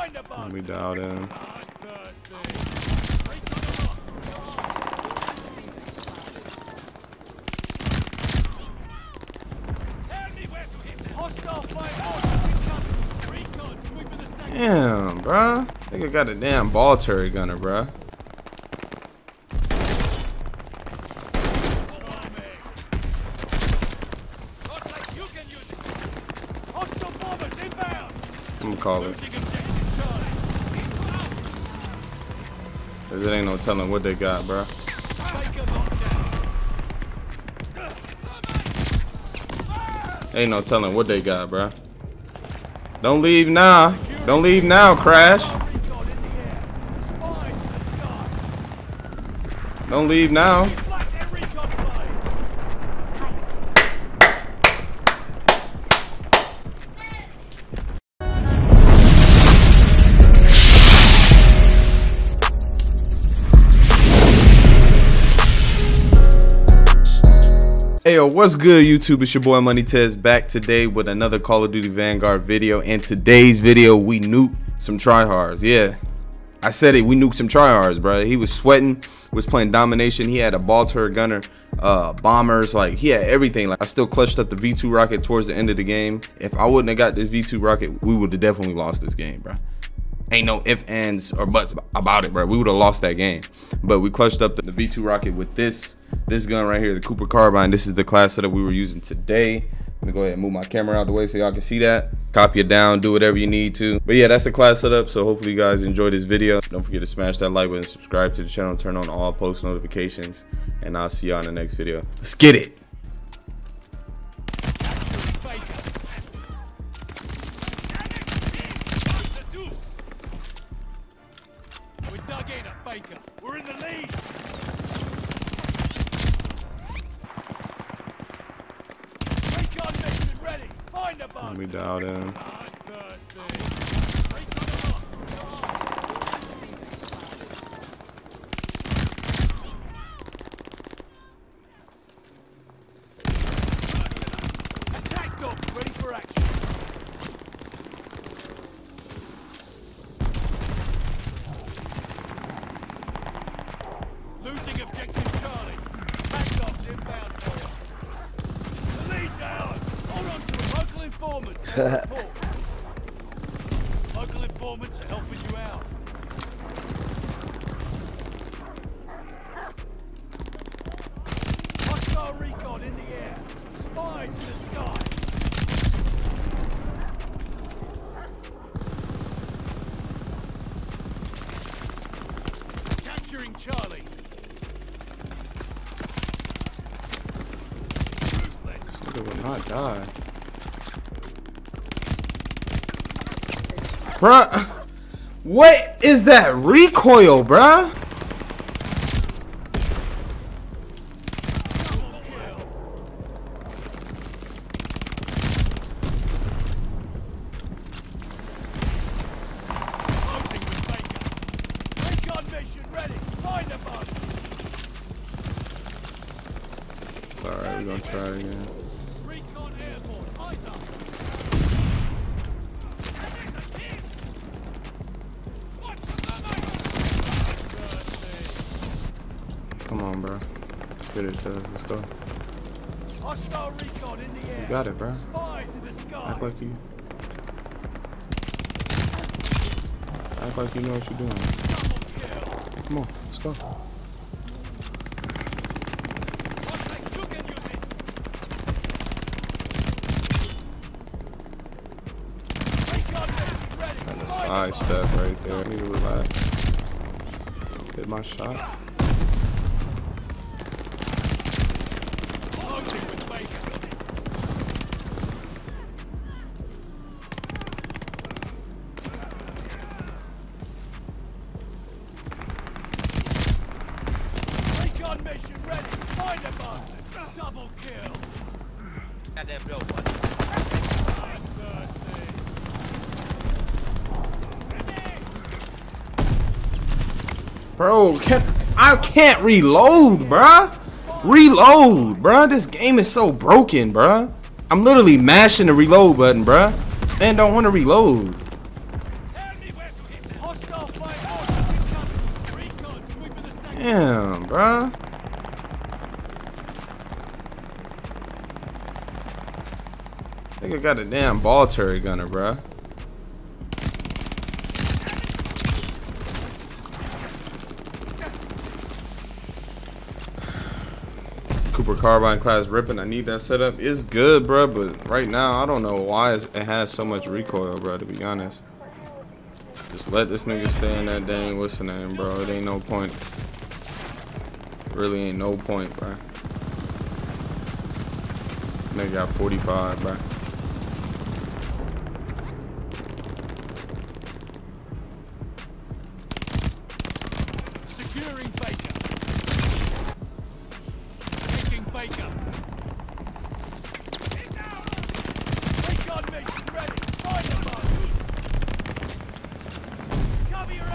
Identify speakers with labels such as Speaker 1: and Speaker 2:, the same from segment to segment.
Speaker 1: Me dial in. Damn, bruh. Nigga got a damn ball turret gunner, bruh. I'm gonna call it. Cause it ain't no telling what they got, bruh. Ain't no telling what they got, bruh. Don't leave now. Don't leave now, Crash. Don't leave now. Yo, what's good YouTube? It's your boy Money Tez back today with another Call of Duty Vanguard video. And today's video, we nuke some tryhards. Yeah, I said it, we nuked some tryhards, bro. He was sweating, was playing domination. He had a ball turret gunner, uh, bombers, like he had everything. Like I still clutched up the V2 rocket towards the end of the game. If I wouldn't have got this V2 rocket, we would have definitely lost this game, bro ain't no if ands or buts about it bro. We would have lost that game. But we clutched up the, the, v2 rocket with this this gun right here the cooper carbine. This is the class setup we were using today. Let me go ahead and move my camera out the way so y'all can see that. Copy it down do whatever you need to. But yeah that's the class setup. So hopefully you guys enjoy this video. Don't forget to smash that like button subscribe to the channel turn on all post notifications and i'll see y'all in the next video. Let's get it
Speaker 2: Baker. We're in the lead. Recon mission ready. Find a bus.
Speaker 1: Let me dial in.
Speaker 2: Attack dog ready for action. Losing objective Charlie. Back dogs inbound for you. The lead's ours. Hold on to it. Local informants. Are helping you out. Hostile recon in the air. Spies the sky. Capturing Charlie. Ruthless.
Speaker 1: Will not die. Bruh, what is that recoil, bruh? Alright, we're gonna try again. On, bro. Let's get it to. Let's go.
Speaker 2: Hostile recon in the air.
Speaker 1: You got it, bro.
Speaker 2: Spies in the sky.
Speaker 1: Act like you. Act like you know what you're doing. Come on, let's go.
Speaker 2: Okay, you can use it. Recon mission ready.
Speaker 1: Got a
Speaker 2: Find
Speaker 1: side step right there. Need to relax. Hit my shots.
Speaker 2: Closing with. Recon mission ready. Find a. Double kill.
Speaker 3: Goddamn real one.
Speaker 1: Bro, can I can't reload, bruh. Reload, bruh. This game is so broken, bruh. I'm literally mashing the reload button, bruh. And don't want to reload. Damn, bruh. I think I got a damn ball turret gunner, bruh. Cooper Carbine class ripping. I need that setup. It's good, bro, but right now I don't know why it has so much recoil, bro. to be honest. Just let this nigga stay in that dang what's the name, bro. It ain't no point. Really ain't no point, bruh. Nigga got 45, bruh.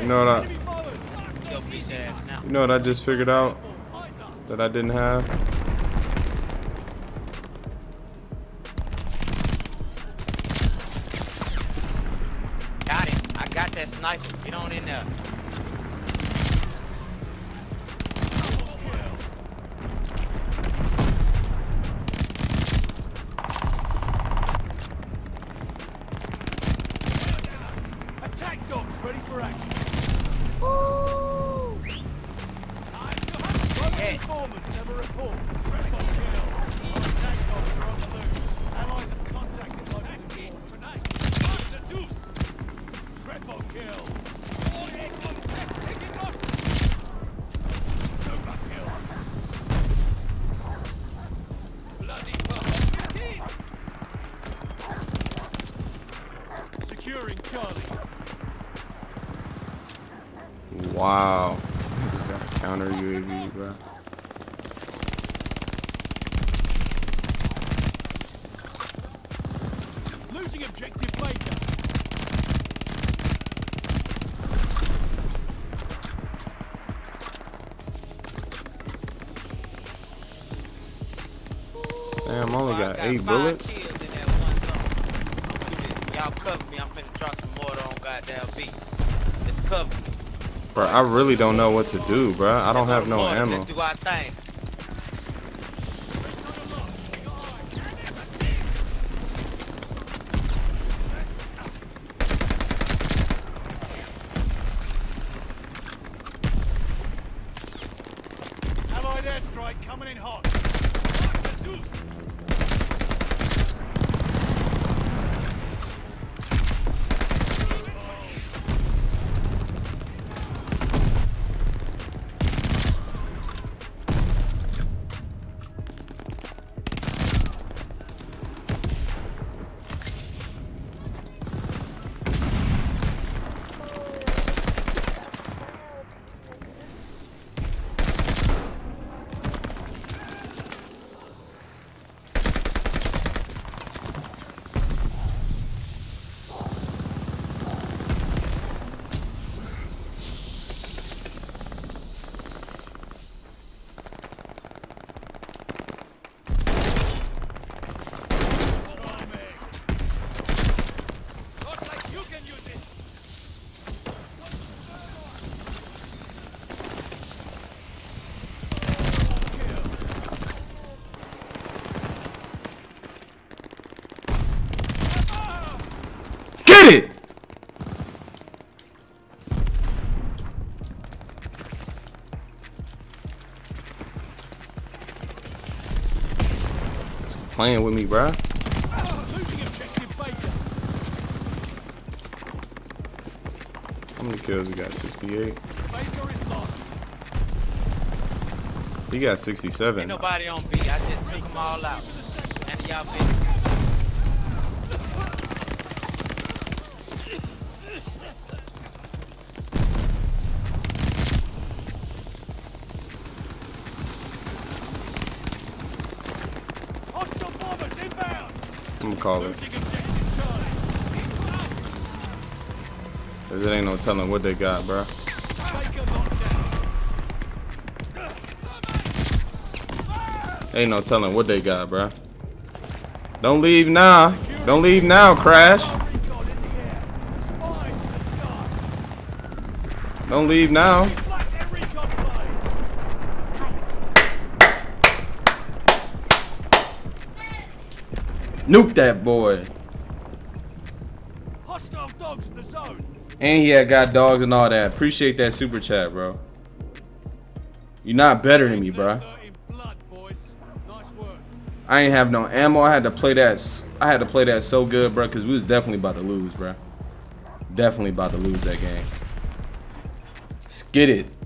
Speaker 1: You know what I, you know what I just figured out that I didn't have?
Speaker 3: Got it. I got that sniper. Get on in there.
Speaker 1: Wow. Niggas got a counter UAV, bro.
Speaker 2: Losing objective Baker.
Speaker 1: Damn, I only
Speaker 3: I
Speaker 1: got eight bullets.
Speaker 3: kills in that one zone. Y'all cover me. I'm finna drop some mortar on goddamn B. Let's cover me.
Speaker 1: Bro, I really don't know what to do, bro. I don't have no ammo.
Speaker 3: Let's do our thing.
Speaker 2: Allied airstrike coming in hot. The deuce. Looks like you can use it.
Speaker 1: Let's get it! Stop Playing with me, bruh. How many kills he got? 68.
Speaker 2: Baker.
Speaker 1: He got
Speaker 3: Ain't
Speaker 1: 67.
Speaker 3: nobody on B. I just took them all out. And y'all.
Speaker 2: Hostile bombers inbound.
Speaker 1: I'm gonna call it.
Speaker 2: Losing objective Charlie.
Speaker 1: 'Cause it ain't no telling what they got,
Speaker 2: down.
Speaker 1: Ain't no telling what they got, bruh. Don't leave now. Don't leave now, Crash. Don't leave now. Nuke that boy.
Speaker 2: Hostile dogs in the zone.
Speaker 1: And he had got dogs and all that. Appreciate that super chat, bro. You're not better than me, bro.
Speaker 2: Never in blood, boys. Nice work.
Speaker 1: I ain't have no ammo. I had to play that. I had to play that so good, bro, because we was definitely about to lose, bro. Definitely about to lose that game. Let's it.